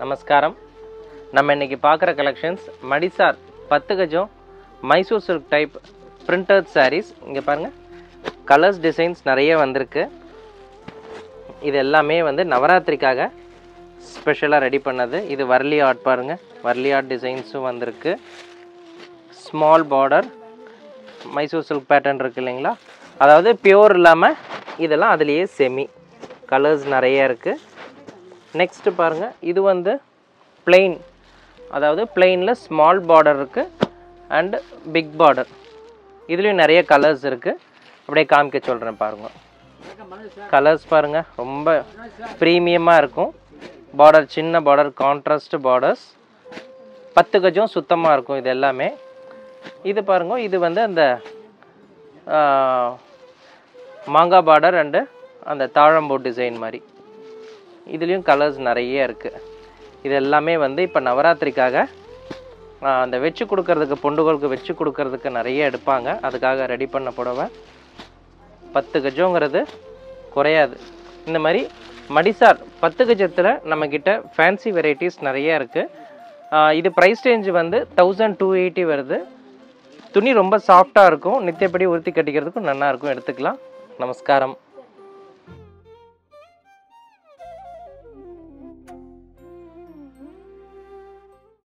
நமஸ்காரம். நம்ம இன்றைக்கி பார்க்குற கலெக்ஷன்ஸ் மடிசார் பத்து கஜம் Mysore silk type printed saris இங்கே பாருங்கள் கலர்ஸ் டிசைன்ஸ் நிறைய வந்திருக்கு. இது எல்லாமே வந்து நவராத்திரிக்காக ஸ்பெஷலாக ரெடி பண்ணது. இது வர்லி ஆர்ட் பாருங்கள் வர்லி ஆர்ட் டிசைன்ஸும் வந்திருக்கு. Small border Mysore silk pattern இருக்கு இல்லைங்களா? அதாவது பியூர் இல்லாமல் இதெல்லாம் அதுலேயே செமி கலர்ஸ் நிறைய இருக்குது நெக்ஸ்ட்டு பாருங்கள் இது வந்து பிளெயின் அதாவது பிளெயினில் ஸ்மால் பார்டர் இருக்குது அண்ட் பிக் பார்டர் இதுலேயும் நிறைய கலர்ஸ் இருக்குது அப்படியே காமிக்க சொல்கிறேன் பாருங்கள் கலர்ஸ் பாருங்கள் ரொம்ப ப்ரீமியமாக இருக்கும். பார்டர் சின்ன பார்டர் கான்ட்ராஸ்ட் பார்டர்ஸ் பத்து கஜம் சுத்தமாக இருக்கும் இது எல்லாமே. இது பாருங்க. இது வந்து அந்த மாங்காய் பார்டர் அண்டு அந்த தாழம்பூ டிசைன் மாதிரி. இதுலேயும் கலர்ஸ் நிறைய இருக்குது இது எல்லாமே வந்து இப்போ நவராத்திரிக்காக அந்த வச்சு கொடுக்கறதுக்கு பொண்டுகளுக்கு வச்சு கொடுக்கறதுக்கு நிறைய எடுப்பாங்க. அதுக்காக ரெடி பண்ண புடவை. பத்து கஜங்கிறது குறையாது. இந்த மாதிரி மடிசார் பத்து கஜத்தில் நம்மக்கிட்ட ஃபேன்சி வெரைட்டிஸ் நிறைய இருக்குது இது ப்ரைஸ் ரேஞ்ச் வந்து தௌசண்ட் டூ எயிட்டி வருது. துணி ரொம்ப சாஃப்டாக இருக்கும். நித்தியப்படி உறுத்தி கட்டிக்கிறதுக்கும் நல்லாயிருக்கும் எடுத்துக்கலாம். நமஸ்காரம்.